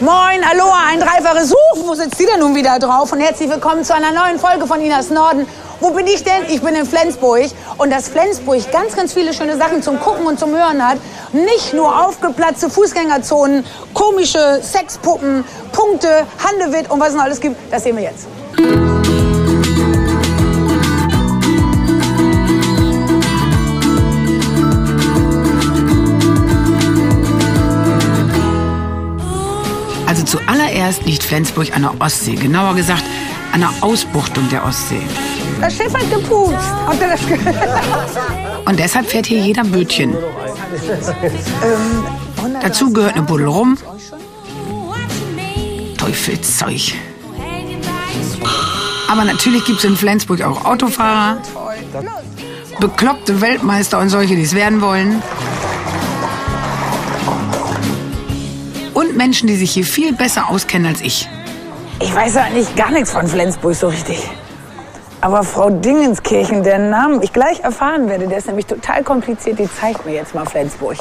Moin, Aloha, ein dreifaches Huch. Wo sitzt die denn nun wieder drauf? Und herzlich willkommen zu einer neuen Folge von Inas Norden. Wo bin ich denn? Ich bin in Flensburg. Und dass Flensburg ganz, ganz viele schöne Sachen zum Gucken und zum Hören hat. Nicht nur aufgeplatzte Fußgängerzonen, komische Sexpuppen, Punkte, Handewitt und was es noch alles gibt. Das sehen wir jetzt. Zuallererst liegt Flensburg an der Ostsee, genauer gesagt an der Ausbuchtung der Ostsee. Das Schiff hat gepupst. Habt ihr das gehört? Und deshalb fährt hier jeder Bötchen. Dazu gehört eine Buddel rum. Teufelszeug. Aber natürlich gibt es in Flensburg auch Autofahrer, bekloppte Weltmeister und solche, die es werden wollen. Und Menschen, die sich hier viel besser auskennen als ich. Ich weiß ja eigentlich gar nichts von Flensburg so richtig. Aber Frau Dingenskirchen, deren Namen ich gleich erfahren werde, der ist nämlich total kompliziert, die zeigt mir jetzt mal Flensburg.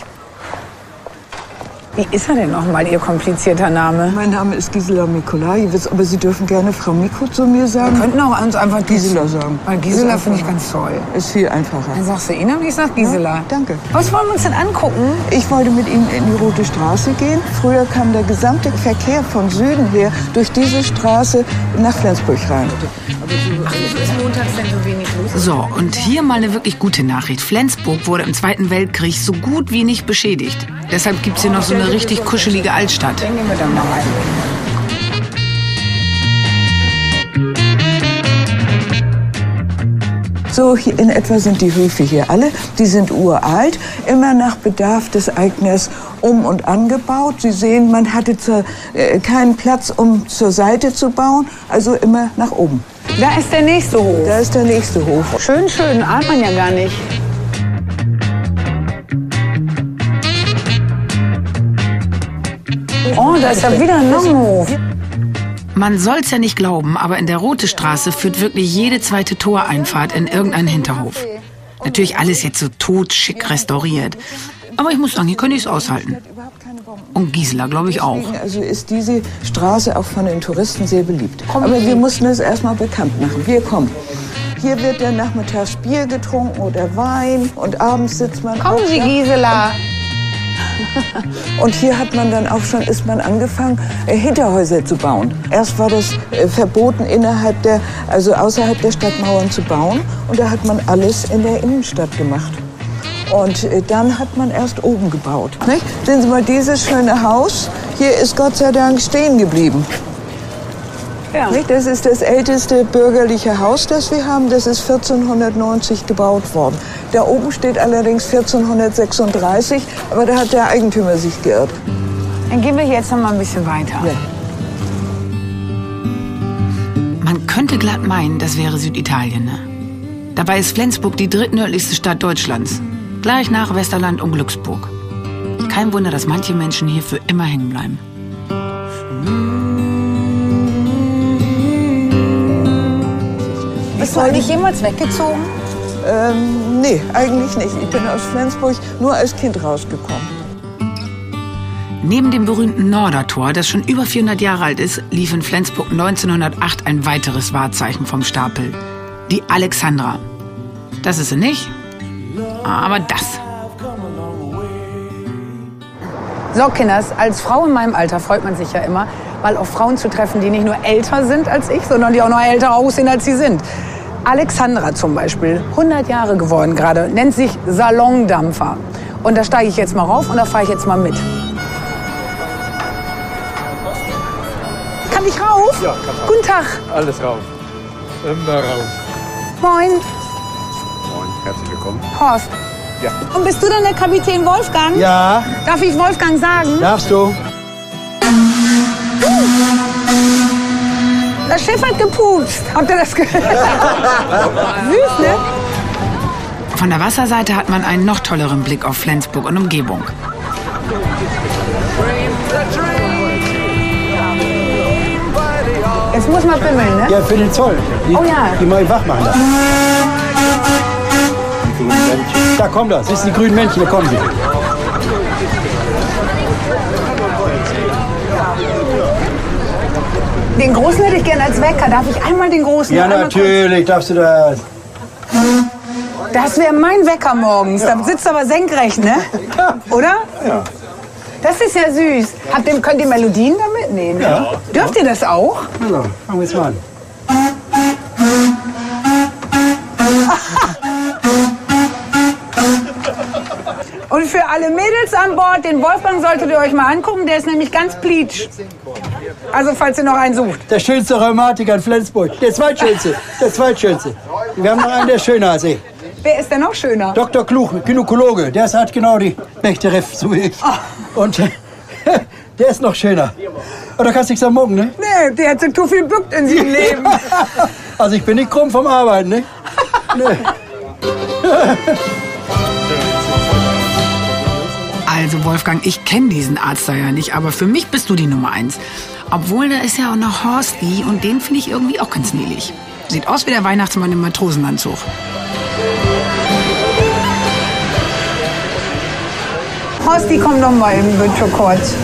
Wie ist er denn nochmal, Ihr komplizierter Name? Mein Name ist Gisela Mikolajewitz, aber Sie dürfen gerne Frau Miko zu mir Wir sagen. könnten auch uns einfach Gisela sagen. Weil Gisela finde ich ganz toll. Ist viel einfacher. Dann sagst du Ina und ich sag Gisela. danke. Was wollen wir uns denn angucken? Ich wollte mit Ihnen in die Rote Straße gehen. Früher kam der gesamte Verkehr von Süden her durch diese Straße nach Flensburg rein. Ist montags denn so wenig los? So, und hier mal eine wirklich gute Nachricht. Flensburg wurde im Zweiten Weltkrieg so gut wie nicht beschädigt. Deshalb gibt es hier noch so eine richtig kuschelige Altstadt. Dann gehen wir dann mal rein. So in etwa sind die Höfe hier alle. Die sind uralt, immer nach Bedarf des Eigners um und angebaut. Sie sehen, man hatte zur, äh, keinen Platz, um zur Seite zu bauen, also immer nach oben. Da ist der nächste Hof. Da ist der nächste Hof. Schön, schön, ahnt man ja gar nicht. Oh, da ist ja wieder ein Langhof. Man soll's ja nicht glauben, aber in der Rote Straße führt wirklich jede zweite Toreinfahrt in irgendeinen Hinterhof. Natürlich alles jetzt so totschick restauriert. Aber ich muss sagen, hier könnte ich's aushalten. Und Gisela, glaube ich, auch. Also ist diese Straße auch von den Touristen sehr beliebt. Aber wir mussten es erstmal bekannt machen. Wir kommen. Hier wird dann nachmittags Bier getrunken oder Wein und abends sitzt man Kommen auch Sie. Gisela. Und hier hat man dann auch schon, ist man angefangen, äh, Hinterhäuser zu bauen. Erst war das äh, verboten, innerhalb der, also außerhalb der Stadtmauern zu bauen. Und da hat man alles in der Innenstadt gemacht. Und äh, dann hat man erst oben gebaut. Nicht? Sehen Sie mal, dieses schöne Haus, hier ist Gott sei Dank stehen geblieben. Ja. Das ist das älteste bürgerliche Haus, das wir haben. Das ist 1490 gebaut worden. Da oben steht allerdings 1436, aber da hat der Eigentümer sich geirrt. Dann gehen wir jetzt noch mal ein bisschen weiter. Ja. Man könnte glatt meinen, das wäre Süditalien. Ne? Dabei ist Flensburg die drittnördlichste Stadt Deutschlands. Gleich nach Westerland und Glücksburg. Kein Wunder, dass manche Menschen hier für immer hängen bleiben. Bist du eigentlich jemals weggezogen? Ähm, nee, eigentlich nicht. Ich bin aus Flensburg nur als Kind rausgekommen. Neben dem berühmten Nordertor, das schon über 400 Jahre alt ist, lief in Flensburg 1908 ein weiteres Wahrzeichen vom Stapel. Die Alexandra. Das ist sie nicht, aber das. So, Kinders, als Frau in meinem Alter freut man sich ja immer, mal auf Frauen zu treffen, die nicht nur älter sind als ich, sondern die auch noch älter aussehen, als sie sind. Alexandra zum Beispiel, 100 Jahre geworden gerade, nennt sich Salondampfer. Und da steige ich jetzt mal rauf und da fahre ich jetzt mal mit. Kann ich rauf? Ja, kann rauf. Guten Tag. Alles rauf. Immer rauf. Moin, Moin, herzlich willkommen. Horst. Ja. Und bist du dann der Kapitän Wolfgang? Ja, Darf ich Wolfgang sagen? darfst du? Das Schiff hat gepupst. Habt ihr das gehört? Süß, ne? Von der Wasserseite hat man einen noch tolleren Blick auf Flensburg und Umgebung. Jetzt muss man bimmeln, ne? Ja, für den Zoll. Die, Oh ja. Die mal wach machen da. Grünen Männchen. Da kommt das. Siehst du die grünen Männchen? Da kommen sie. Den großen hätte ich gerne als Wecker. Darf ich einmal den großen? Ja, natürlich darfst du das. Das wäre mein Wecker morgens. Da sitzt aber senkrecht, ne? Oder? Ja. Das ist ja süß. Habt ihr, könnt ihr Melodien damit? Nee, ne? Ja. Dürft ihr das auch? Also, fangen wir jetzt mal an. Für alle Mädels an Bord, den Wolfgang solltet ihr euch mal angucken. Der ist nämlich ganz pleatsch. Also, falls ihr noch einen sucht. Der schönste Rheumatiker in Flensburg. Der zweitschönste. Der zweitschönste. Wir haben noch einen, der ist schöner als ich. Wer ist denn noch schöner? Dr. Kluch, Gynäkologe. Der hat genau die Bechtereff, so wie ich. Und äh, der ist noch schöner. Oder kannst du nichts am Morgen, ne? Nee, der hat sich zu viel bückt in seinem Leben. Also ich bin nicht krumm vom Arbeiten, ne? Also Wolfgang, ich kenne diesen Arzt da ja nicht, aber für mich bist du die Nummer eins. Obwohl, da ist ja auch noch Horsti und den finde ich irgendwie auch ganz niedlich. Sieht aus wie der Weihnachtsmann im Matrosenanzug. Horsti, komm doch mal eben bitte kurz.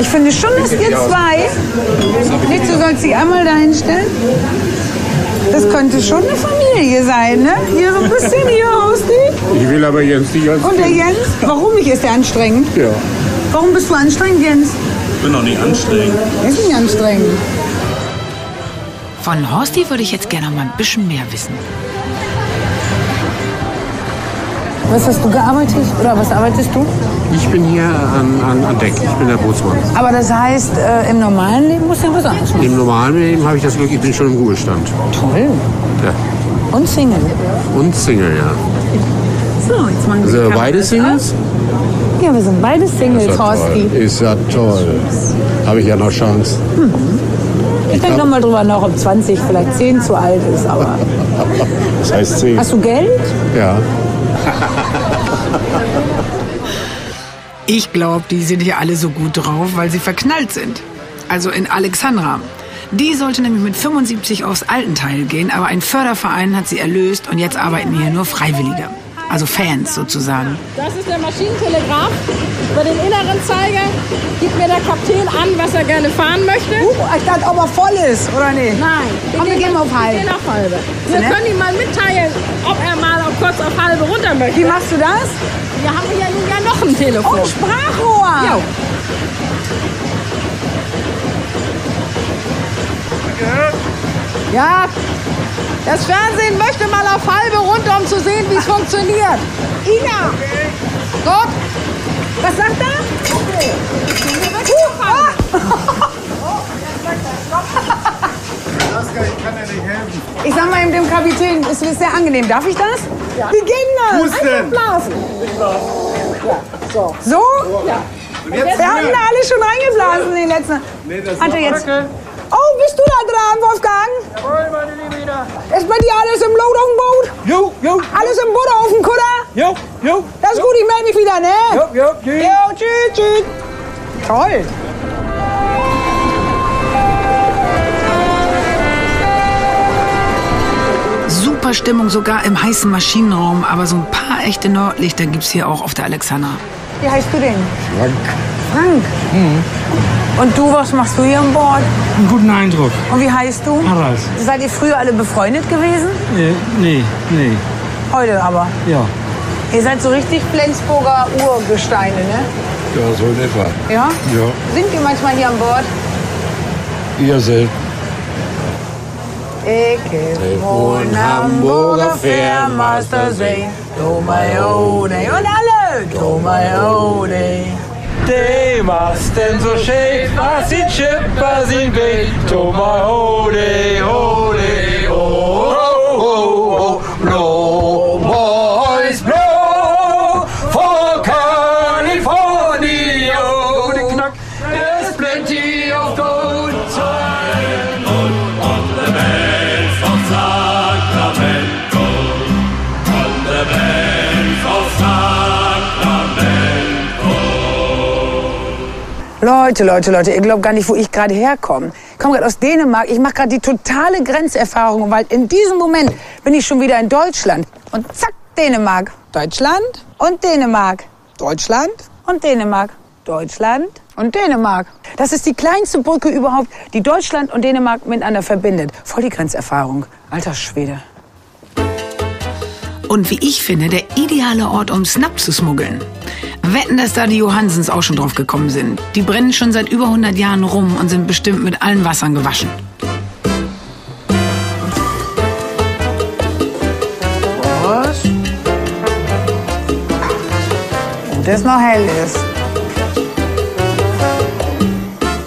Ich finde schon, dass ihr zwei. Nicht, du sollst dich einmal dahin stellen. Das könnte schon eine Familie sein, ne? Hier so ein bisschen hier, Horsti. Ich will aber Jens nicht als Und der Jens? Warum nicht? Ist der anstrengend? Ja. Warum bist du anstrengend, Jens? Ich bin doch nicht anstrengend. Er ist nicht anstrengend. Von Horsti würde ich jetzt gerne noch mal ein bisschen mehr wissen. Was hast du gearbeitet? Oder was arbeitest du? Ich bin hier an, an, an Deck. Ich bin der Bootsmann. Aber das heißt, äh, im normalen Leben musst du ja was anderes machen. Im normalen Leben habe ich das Glück, ich bin schon im Ruhestand. Toll. Ja. Und Single. Und Single, ja. So, jetzt machen wir Kamera beide Singles? Ja, wir sind beide Singles, Horsti. Ist ja toll. Habe ich ja noch Chance. Ich denke noch mal drüber nach, ob 20 vielleicht 10 zu alt ist, aber. Das heißt 10. Hast du Geld? Ja. Ich glaube, die sind hier alle so gut drauf, weil sie verknallt sind. Also in Alexandra. Die sollte nämlich mit 75 aufs Altenteil gehen, aber ein Förderverein hat sie erlöst und jetzt arbeiten hier nur Freiwillige. Also Fans sozusagen. Das ist der Maschinentelegraph. Über den inneren Zeiger gibt mir der Kapitän an, was er gerne fahren möchte. Uh, ich dachte, ob er voll ist, oder nicht? Nein, Komm, wir gehen auf Wir halb. gehen auf halbe. Wir Ne? können ihm mal mitteilen, ob er mal kurz auf halbe runter möchte. Wie machst du das? Wir haben ja nun ja noch ein Telefon. Oh, Sprachrohr. Ja. Ja, das Fernsehen möchte mal auf halbe runter, um zu sehen, wie es funktioniert. Ina. Gut, Was sagt er? Uh, ah. Ich sag mal eben dem Kapitän, es ist sehr angenehm. Darf ich das? Ja. Wie geht denn das? Blasen. So? Ja. Wir hatten da alle schon reingeblasen in den letzten. Hatte jetzt. Oh, bist du da dran, Wolfgang? Jawohl, meine Liebe Ina. Ist bei dir alles im Lot auf dem Boot? Jo, jo, Alles im Butter auf dem Kutter? jo, jo. Das ist gut, ich melde mich wieder, ne? Jo, jo, tschüss. Jo, tschüss, tschüss. Toll. Stimmung sogar im heißen Maschinenraum, aber so ein paar echte Nordlichter gibt's hier auch auf der Alexandra. Wie heißt du denn? Frank. Frank. Und du, was machst du hier an Bord? Einen guten Eindruck. Und wie heißt du? Harald. Seid ihr früher alle befreundet gewesen? Äh, nee, nee. Heute aber. Ja. Ihr seid so richtig Flensburger Urgesteine, ne? Ja, so in etwa. Ja? Ja. Singt ihr manchmal hier an Bord? Eher selten. Ich wohn Hamburger Fährmaster Tomayo-Day. Und alle! Tomayo-Day. Day, was denn so schick, was die Chipper sind weg. Toma, hode, Leute, Leute, Leute, ihr glaubt gar nicht, wo ich gerade herkomme. Ich komme gerade aus Dänemark. Ich mache gerade die totale Grenzerfahrung, weil in diesem Moment bin ich schon wieder in Deutschland. Und zack, Dänemark. Deutschland und Dänemark. Deutschland und Dänemark. Deutschland Und Dänemark. Das ist die kleinste Brücke überhaupt, die Deutschland und Dänemark miteinander verbindet. Voll die Grenzerfahrung. Alter Schwede. Und wie ich finde, der ideale Ort, um Snap zu smuggeln. Wetten, dass da die Johansens auch schon drauf gekommen sind. Die brennen schon seit über 100 Jahren rum und sind bestimmt mit allen Wassern gewaschen. Was? Gut, dass noch hell ist.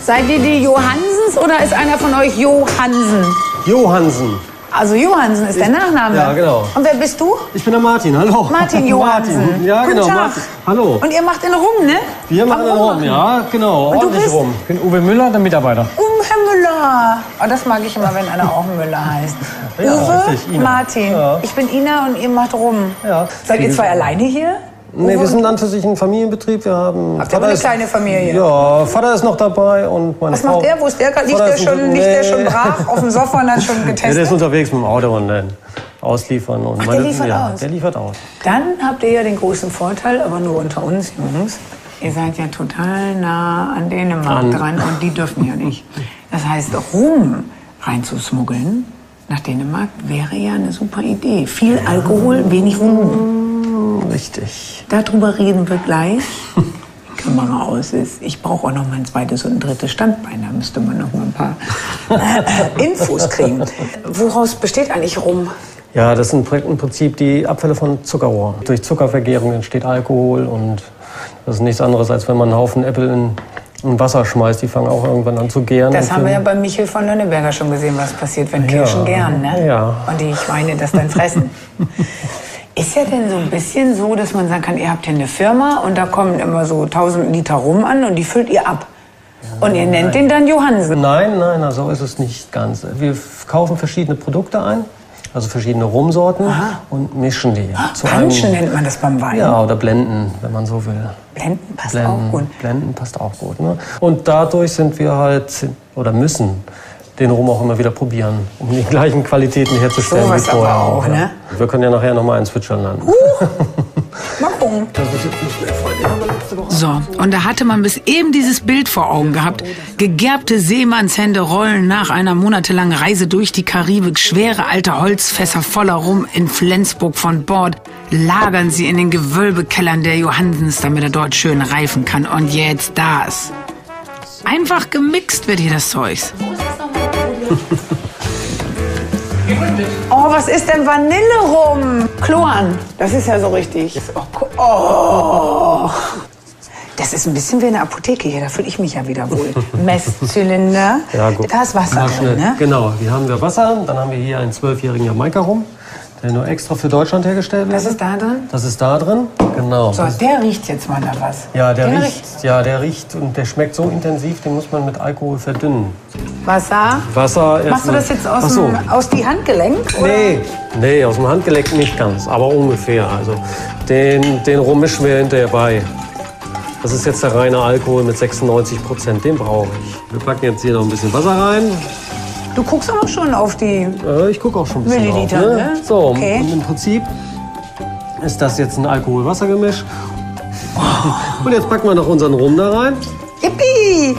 Seid ihr die Johansens oder ist einer von euch Johansen? Johansen. Also Johansen ist der Nachname. Ja, genau. Und wer bist du? Ich bin der Martin, hallo. Martin Johansen. Martin. Ja, Guten genau. Tag. Martin. Hallo. Und ihr macht den Rum, ne? Wir machen den Am rum, ja, genau. Und du ordentlich bist? rum. Ich bin Uwe Müller, der Mitarbeiter. Um Herr Müller. Oh, das mag ich immer, wenn einer auch Müller heißt. Ja, Uwe, richtig. Martin. Ja. Ich bin Ina und ihr macht rum. Ja. Seid ihr zwei alleine hier? Nee, wir sind an für sich ein Familienbetrieb. Wir haben Habt ihr eine ist, kleine Familie? Ja, Vater ist noch dabei und meine Was Frau. macht der? Wo ist der? Liegt der schon, liegt der nee. schon brach auf dem Sofa und hat schon Ja, der ist getestet? unterwegs mit dem Auto und dann ausliefern. Und Ach, der liefert ja, aus? Der liefert aus. Dann habt ihr ja den großen Vorteil, aber nur unter uns, Jungs. Ihr seid ja total nah an Dänemark An- dran und die dürfen ja nicht. Das heißt, Rum reinzusmuggeln nach Dänemark wäre ja eine super Idee. Viel Alkohol, wenig Richtig. Darüber reden wir gleich. Die Kamera aus ist. Ich brauche auch noch mal ein zweites und ein drittes Standbein. Da müsste man noch mal ein paar äh, Infos kriegen. Woraus besteht eigentlich Rum? Ja, das sind im Prinzip die Abfälle von Zuckerrohr. Durch Zuckervergärung entsteht Alkohol und das ist nichts anderes, als wenn man einen Haufen Äpfel in, in Wasser schmeißt. Die fangen auch irgendwann an zu gären. Das haben wir ja bei Michel von Lönneberger schon gesehen, was passiert, wenn Kirschen gären. Ne? Ja. Und die Schweine das dann fressen. Ist ja denn so ein bisschen so, dass man sagen kann, ihr habt hier eine Firma und da kommen immer so 1000 Liter rum an und die füllt ihr ab. Und ihr nennt den dann Johansen. Nein, nein, na, so ist es nicht ganz. Wir kaufen verschiedene Produkte ein, also verschiedene Rumsorten und mischen die. zu Punchen einem- nennt man das beim Wein. Ja, oder blenden, wenn man so will. Blenden passt Blenden, auch gut. Blenden passt auch gut. Ne? Und dadurch sind wir halt, oder müssen den Rum auch immer wieder probieren, um die gleichen Qualitäten herzustellen Sowas wie vorher. aber auch, ja. ne? Wir können ja nachher noch mal ins Zwitschern landen. Mal gucken. So, und da hatte man bis eben dieses Bild vor Augen gehabt. Gegerbte Seemannshände rollen nach einer monatelangen Reise durch die Karibik schwere alte Holzfässer voller Rum in Flensburg von Bord. Lagern sie in den Gewölbekellern der Johansens, damit er dort schön reifen kann. Und jetzt das. Einfach gemixt wird hier das Zeugs. Oh, was ist denn Vanillerum? Chlorn. Das ist ja so richtig. Oh, oh. Das ist ein bisschen wie eine Apotheke hier, da fühle ich mich ja wieder wohl. Messzylinder. Ja, gut. Da ist Wasser drin, ne? Genau, hier haben wir Wasser, dann haben wir hier einen zwölfjährigen Jamaika-Rum, der nur extra für Deutschland hergestellt wird. Was ist da drin? Das ist da drin, genau. So, der riecht jetzt mal nach was. Ja, der Den riecht, ja, der riecht und der schmeckt so intensiv, den muss man mit Alkohol verdünnen. Wasser. Wasser. Machst du das jetzt aus, so. dem, aus die Handgelenk? Oder? Nee, nee, aus dem Handgelenk nicht ganz, aber ungefähr. Also den, den Rum mischen wir hinterher bei. Das ist jetzt der reine Alkohol mit 96 Prozent, den brauche ich. Wir packen jetzt hier noch ein bisschen Wasser rein. Du guckst aber schon auf die. Äh, ich gucke auch schon ein bisschen Milliliter, drauf, ne? So, Okay. und im Prinzip ist das jetzt ein Alkohol-Wasser-Gemisch. Und jetzt packen wir noch unseren Rum da rein. Yippie!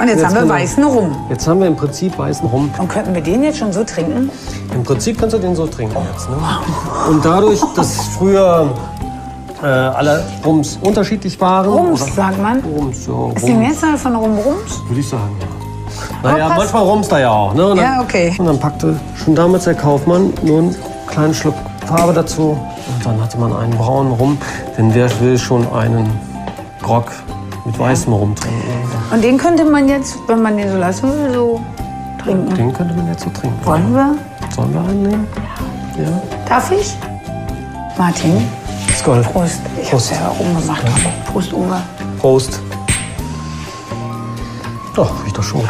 Und jetzt, Jetzt haben wir weißen Rum. Jetzt haben wir im Prinzip weißen Rum. Und könnten wir den jetzt schon so trinken? Im Prinzip kannst du den so trinken jetzt. Ne? Und dadurch, dass früher äh, alle Rums unterschiedlich waren. Rums, sagt man. Rums, ja. Ist die Mehrzahl von Rum Rums? würde ich sagen, ja. Naja, passt. manchmal rums da ja auch. Ne? Dann, Ja, okay. Und dann packte schon damals der Kaufmann nur einen kleinen Schluck Farbe dazu. Und dann hatte man einen braunen Rum. Denn wer will schon einen Grog mit weißem Rum trinken? Und den könnte man jetzt, wenn man den so lassen will, so trinken. Den könnte man jetzt so trinken. Wollen wir? Sollen wir einen nehmen? Ja. Darf ich? Martin, Skoll. Prost. Ich hab's ja rumgemacht. Prost, Uwe. Prost. Doch, riecht doch schon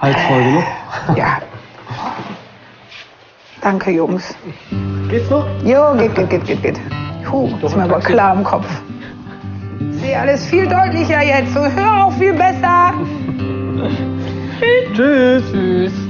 Hals voll genug? Ja. Danke, Jungs. Geht's noch? Jo, geht, geht, geht, geht, geht. Puh, ist mir aber klar im Kopf. Sehe alles viel deutlicher jetzt. So, hör auch viel besser. Tschüss. Tschüss.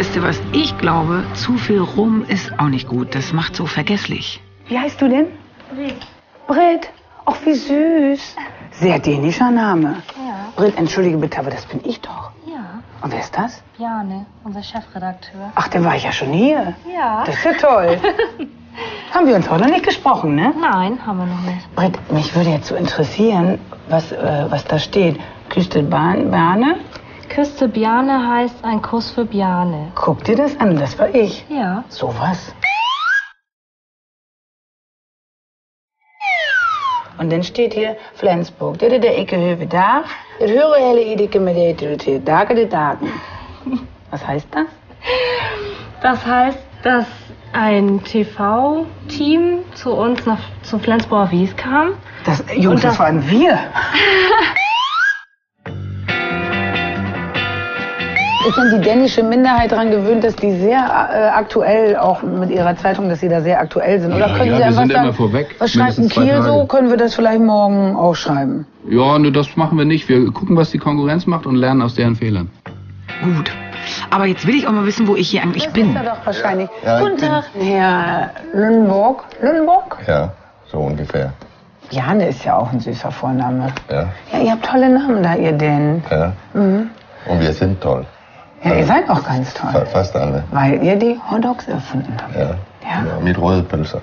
Wisst ihr was? Ich glaube, zu viel Rum ist auch nicht gut. Das macht so vergesslich. Wie heißt du denn? Brit. Brit. Ach, wie süß. Sehr dänischer Name. Ja. Brit, entschuldige bitte, aber das bin ich doch. Ja. Und wer ist das? Bjarne, unser Chefredakteur. Ach, der war ich ja schon hier. Ja. Das ist ja toll. haben wir uns heute noch nicht gesprochen, ne? Nein, haben wir noch nicht. Brit, mich würde jetzt so interessieren, was, äh, was da steht. Küste Bahn, Bahne? Küste Bjarne heißt ein Kuss für Bjarne. Guck dir das an, das war ich. Ja. Sowas. Und dann steht hier Flensburg. Dit is de Ikkehöve daar. Het höre hele idike met de Dagen de Dagen. Was heißt das? Das heißt, dass ein TV-Team zu uns nach zu Flensburger Wies kam. Das, Jungs, das, das- waren wir. Ist denn die dänische Minderheit daran gewöhnt, dass die sehr äh, aktuell, auch mit ihrer Zeitung, dass sie da sehr aktuell sind? Oder Ja, können ja, sie wir einfach sind sagen, immer vorweg, was schreibt ein Kiel so, können wir das vielleicht morgen auch schreiben? Ja, nur das machen wir nicht. Wir gucken, was die Konkurrenz macht und lernen aus deren Fehlern. Gut. Aber jetzt will ich auch mal wissen, wo ich hier eigentlich Das bin. ist er doch wahrscheinlich. Ja, Guten Tag, Herr Lüneburg. Lüneburg? Ja, so ungefähr. Jane ist ja auch ein süßer Vorname. Ja, Ja, ihr habt tolle Namen da, ihr Dänen. ja. Mhm. Und wir sind toll. Ja, ihr seid auch ganz toll. Fa- Fast alle. Weil ihr die Hotdogs erfunden habt. Ja. Ja. Mit Röllpölzer.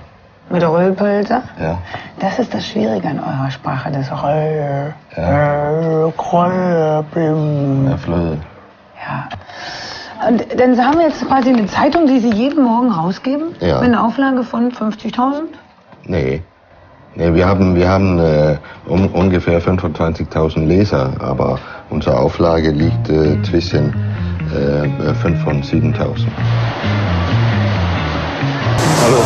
Mit Röllpölzer. Ja. Das ist das Schwierige an eurer Sprache, das Röll. Ja. Röll, Flöhe. Ja. Und dann haben wir jetzt quasi eine Zeitung, die Sie jeden Morgen rausgeben? Ja. Mit einer Auflage von 50.000? Nee. Nee, wir haben, wir haben äh, um, ungefähr 25.000 Leser, aber unsere Auflage liegt äh, zwischen äh, 5.000 und 7.000.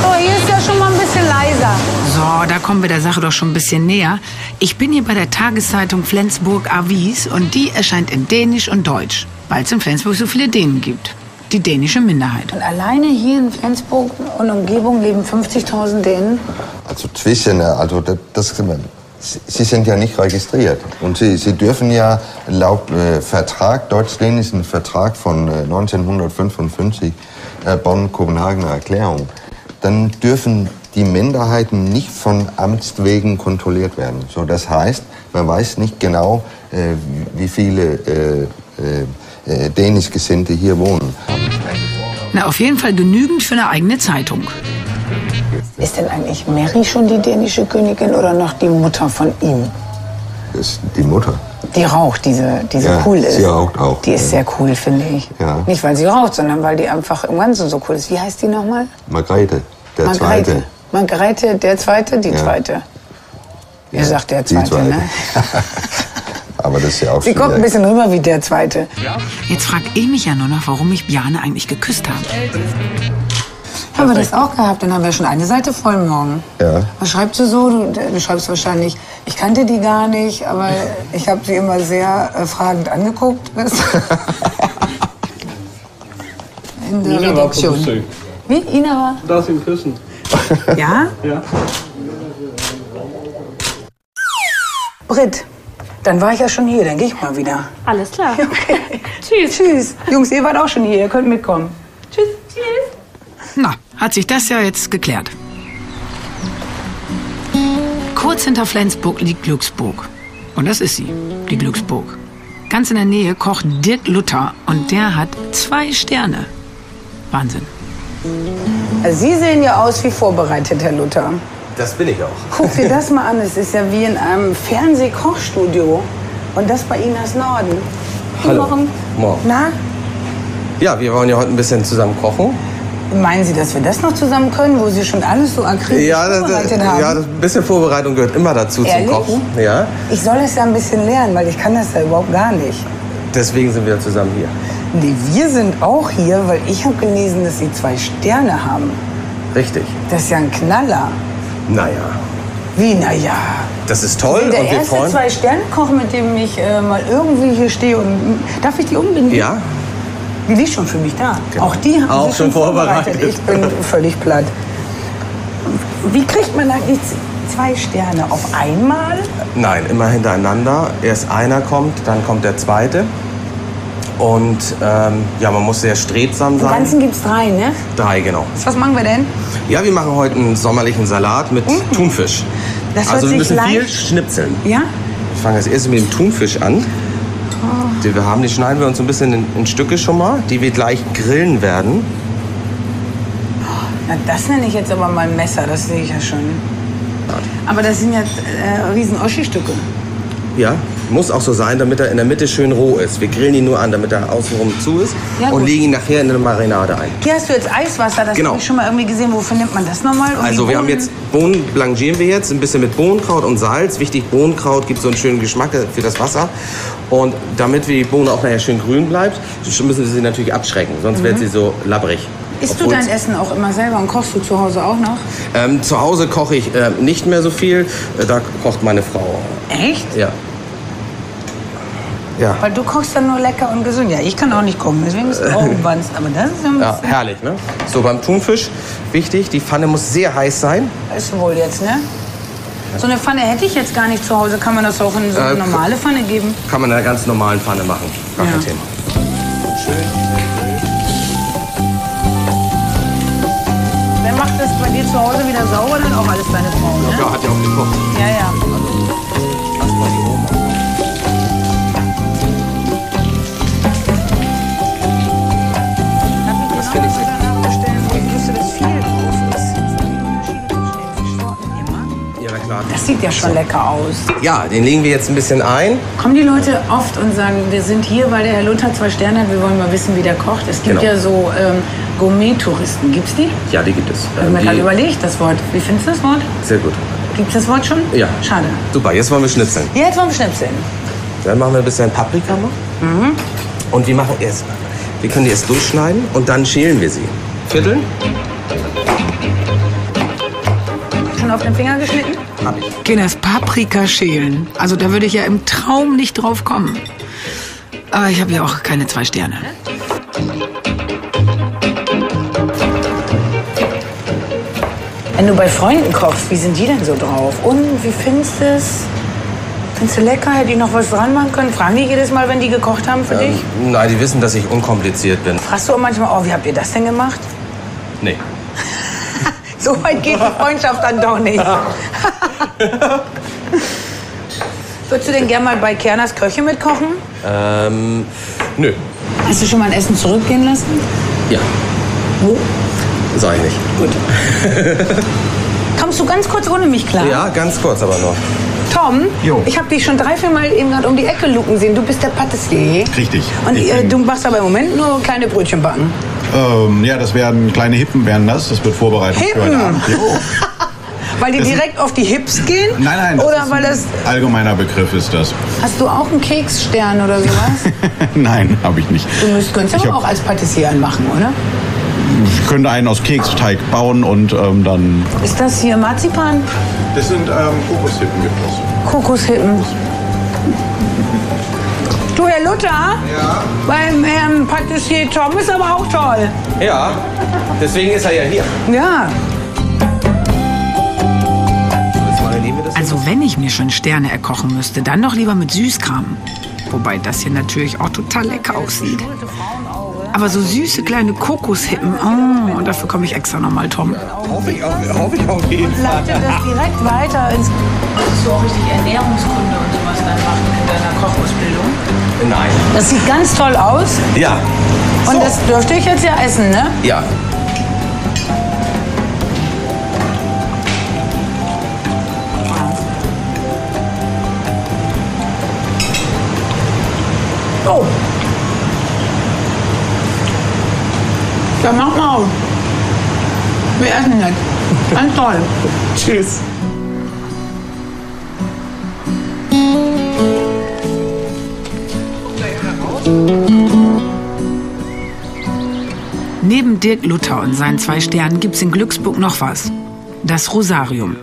Oh, hier ist ja schon mal ein bisschen leiser. So, da kommen wir der Sache doch schon ein bisschen näher. Ich bin hier bei der Tageszeitung Flensburg Avis und die erscheint in Dänisch und Deutsch, weil es in Flensburg so viele Dänen gibt. Die dänische Minderheit. Und alleine hier in Flensburg und Umgebung leben 50.000 Dänen. Also zwischen, also das, das, Sie sind ja nicht registriert und Sie, Sie dürfen ja laut äh, Vertrag, deutsch-dänischen Vertrag von äh, 1955, äh, Bonn-Kopenhagener Erklärung, dann dürfen die Minderheiten nicht von Amts wegen kontrolliert werden. So, das heißt, man weiß nicht genau, äh, wie viele äh, äh, dänisch Gesinnte hier wohnen. Na, auf jeden Fall genügend für eine eigene Zeitung. Ist denn eigentlich Mary schon die dänische Königin oder noch die Mutter von ihm? Das ist die Mutter. Die raucht, diese, die so Ja, cool ist. sie raucht auch, Die ist ja. sehr cool, finde ich. Ja. Nicht, weil sie raucht, sondern weil die einfach im Ganzen so cool ist. Wie heißt die nochmal? Margrethe, der Margrethe. Zweite. Margrethe, der Zweite, die Ja. Zweite. Ihr Ja, sagt der die Zweite, Zweite. ne? Aber das ist ja auch Sie kommt ein bisschen rüber wie der Zweite. Jetzt frag ich mich ja nur noch, warum ich Bjane eigentlich geküsst habe. Haben wir das auch gehabt? Dann haben wir schon eine Seite voll morgen. Ja. Was schreibst du so? Du, du schreibst wahrscheinlich, ich kannte die gar nicht, aber ich habe sie immer sehr äh, fragend angeguckt. In der Ina war Redaktion. Producer. Wie? Ina war? Darf ihn küssen? Ja? Ja. Britt, dann war ich ja schon hier, dann gehe ich mal wieder. Alles klar. Tschüss. Tschüss. Jungs, ihr wart auch schon hier, ihr könnt mitkommen. Tschüss. Tschüss. Na, hat sich das ja jetzt geklärt. Kurz hinter Flensburg liegt Glücksburg. Und das ist sie, die Glücksburg. Ganz in der Nähe kocht Dirk Luther und der hat zwei Sterne. Wahnsinn. Also Sie sehen ja aus wie vorbereitet, Herr Luther. Das bin ich auch. Guck dir das mal an, es ist ja wie in einem Fernsehkochstudio. Und das bei Ihnen aus Norden. Hallo. Morgen. Morgen. Na, Ja, wir wollen ja heute ein bisschen zusammen kochen. Meinen Sie, dass wir das noch zusammen können, wo Sie schon alles so akribisch Ja, das, vorbereitet haben? ja, ein bisschen Vorbereitung gehört immer dazu Ehrlich? zum Kochen. Ja, Ich soll es ja ein bisschen lernen, weil ich kann das ja überhaupt gar nicht. deswegen sind wir zusammen hier. Nee, wir sind auch hier, weil ich habe gelesen, dass Sie zwei Sterne haben. Richtig. Das ist ja ein Knaller. Naja, Wie, naja. das ist toll der und wir erste Zwei-Sterne-Koch, mit dem ich äh, mal irgendwie hier stehe und... Darf ich die umbinden? Ja, Die liegt schon für mich da. Auch die haben Auch Sie schon vorbereitet. Ich bin völlig platt. Wie kriegt man eigentlich zwei Sterne auf einmal? nein, immer hintereinander. Erst einer kommt, dann kommt der zweite. Und ähm, ja, man muss sehr strebsam Im sein. Ganzen gibt es drei, ne? Drei, genau. Was machen wir denn? Ja, wir machen heute einen sommerlichen Salat mit Thunfisch. Mhm. Das hört also wir sich müssen viel schnipseln. Ja? Ich fange als erstes mit dem Thunfisch an. Den wir haben, die schneiden wir uns so ein bisschen in, in Stücke schon mal, die wir gleich grillen werden. Na, das nenne ich jetzt aber mal ein Messer, das sehe ich ja schon. Aber das sind ja äh, riesen Oschi-Stücke. Ja, muss auch so sein, damit er in der Mitte schön roh ist. Wir grillen ihn nur an, damit er außenrum zu ist Ja, und legen ihn nachher in eine Marinade ein. Hier hast du jetzt Eiswasser, das Genau. habe ich schon mal irgendwie gesehen. Wofür nimmt man das nochmal? Um Also die wir haben jetzt Bohnen blanchieren wir jetzt, ein bisschen mit Bohnenkraut und Salz. Wichtig, Bohnenkraut gibt so einen schönen Geschmack für das Wasser. Und damit die Bohne auch nachher schön grün bleibt, müssen wir sie natürlich abschrecken, sonst Mhm. wird sie so labbrig. Isst du dein Essen auch immer selber und kochst du zu Hause auch noch? Ähm, zu Hause koche ich äh, nicht mehr so viel, äh, da kocht meine Frau. Echt? Ja. Ja. Weil du kochst dann nur lecker und gesund. Ja, ich kann auch nicht kochen, deswegen bist du auch umwanzt. Aber das ist ja ein Ja, herrlich, ne? So, beim Thunfisch, wichtig, die Pfanne muss sehr heiß sein. Ist wohl jetzt, ne? So eine Pfanne hätte ich jetzt gar nicht zu Hause. Kann man das auch in so eine Äh, normale Pfanne geben? Kann man in einer ganz normalen Pfanne machen. Gar kein Ja. Thema. Wer macht das bei dir zu Hause wieder sauber? Dann auch alles deine Frau, ne? Ja, hat ja auch gekocht. Ja, ja. Das Das sieht ja schon lecker aus. Ja, den legen wir jetzt ein bisschen ein. Kommen die Leute oft und sagen, wir sind hier, weil der Herr Luther zwei Sterne hat, wir wollen mal wissen, wie der kocht. Es gibt Genau. ja so ähm, Gourmet-Touristen. Gibt's die? Ja, die gibt es. Ich habe mir gerade überlegt, das Wort. Wie findest du das Wort? Sehr gut. Gibt's das Wort schon? Ja. Schade. Super, jetzt wollen wir schnitzeln. Ja, jetzt wollen wir schnipseln. Dann machen wir ein bisschen Paprika noch. Mhm. Und wir machen erst, wir können die erst durchschneiden und dann schälen wir sie. Vierteln? Schon auf den Finger geschnitten? Hab ich. Paprika schälen. Also da würde ich ja im Traum nicht drauf kommen. Aber ich habe ja auch keine zwei Sterne. Wenn du bei Freunden kochst, wie sind die denn so drauf? Und wie findest du es? Findest du lecker? Hätte ich noch was dran machen können? Fragen die jedes Mal, wenn die gekocht haben für dich? Ähm, nein, die wissen, dass ich unkompliziert bin. Fragst du auch manchmal, oh, wie habt ihr das denn gemacht? Nee. So weit geht die Freundschaft dann doch nicht. Würdest du denn gern mal bei Kerners Köche mitkochen? Ähm, nö. Hast du schon mal ein Essen zurückgehen lassen? Ja, Wo? sag ich nicht. Gut. Kommst du ganz kurz ohne mich klar? Ja, ganz kurz aber noch. Tom, Jo. ich habe dich schon drei, vier Mal eben gerade um die Ecke luken sehen. Du bist der Patissier. Richtig. Und äh, du machst aber im Moment nur kleine Brötchen backen. Ähm, ja, das werden kleine Hippen werden das. Das wird Vorbereitung für heute Hippen? Abend. Jo. Weil die Das- direkt auf die Hips gehen? Nein, nein. Oder weil das. ein allgemeiner Begriff ist das. Hast du auch einen Keksstern oder sowas? nein, habe ich nicht. Du müsst, könntest Ich aber auch als Patissier machen, oder? Ich könnte einen aus Keksteig bauen und ähm, dann. Ist das hier Marzipan? Das sind ähm, Kokoshippen gibt es. Kokoshippen. Du, Herr Luther? Ja. Beim Herrn Patissier Tom ist aber auch toll. Ja, deswegen ist er ja hier. Ja. Also wenn ich mir schon Sterne erkochen müsste, dann doch lieber mit Süßkram. Wobei das hier natürlich auch total lecker aussieht. Aber so süße kleine Kokoshippen, oh, und dafür komme ich extra nochmal, Tom. Hoffe ich auf, hoffe ich auf jeden Fall. Leitet das direkt weiter ins. Solltest du auch richtig Ernährungskunde und sowas dann machen in deiner Kochausbildung? Nein. Das sieht ganz toll aus. Ja. Und das dürfte ich jetzt ja essen, ne? Ja. Ja, mach mal. Wir essen jetzt. Ganz toll. Tschüss. Neben Dirk Luther und seinen zwei Sternen gibt's in Glücksburg noch was. Das Rosarium.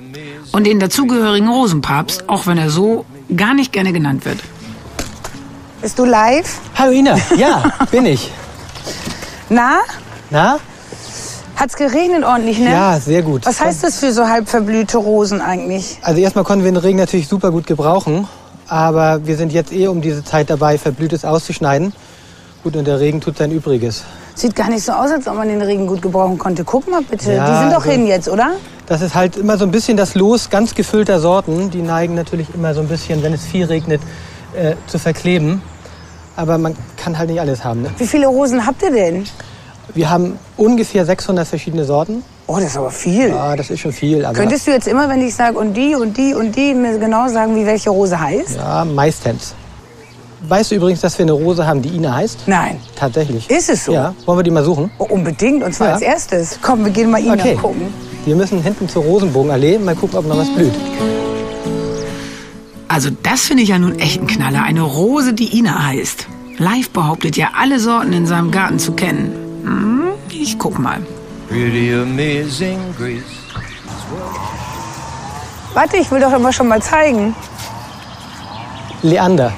Und den dazugehörigen Rosenpapst, auch wenn er so gar nicht gerne genannt wird. Bist du live? Hallo Ina, ja, bin ich. Na? Na? Hat's geregnet ordentlich, ne? Ja, sehr gut. Was heißt das für so halb verblühte Rosen eigentlich? Also erstmal konnten wir den Regen natürlich super gut gebrauchen, aber wir sind jetzt eh um diese Zeit dabei, Verblühtes auszuschneiden. Gut, und der Regen tut sein Übriges. Sieht gar nicht so aus, als ob man den Regen gut gebrauchen konnte. Guck mal bitte, Ja, die sind doch also- hin jetzt, oder? Das ist halt immer so ein bisschen das Los ganz gefüllter Sorten. Die neigen natürlich immer so ein bisschen, wenn es viel regnet, äh, zu verkleben. Aber man kann halt nicht alles haben. Ne? Wie viele Rosen habt ihr denn? Wir haben ungefähr 600 verschiedene Sorten. Oh, das ist aber viel. Ja, das ist schon viel. Aber Könntest du jetzt immer, wenn ich sage und die und die und die, mir genau sagen, wie welche Rose heißt? Ja, meistens. Weißt du übrigens, dass wir eine Rose haben, die Ina heißt? Nein. Tatsächlich. Ist es so? Ja. Wollen wir die mal suchen? Oh, unbedingt, und zwar Ja. als erstes. Komm, wir gehen mal Ina Okay. gucken. Wir müssen hinten zur Rosenbogenallee mal gucken, ob noch was blüht. Also das finde ich ja nun echt ein Knaller. Eine Rose, die Ina heißt. Live behauptet ja alle Sorten in seinem Garten zu kennen. Hm, ich guck mal. Pretty amazing grace. Warte, ich will doch immer schon mal zeigen. Leander.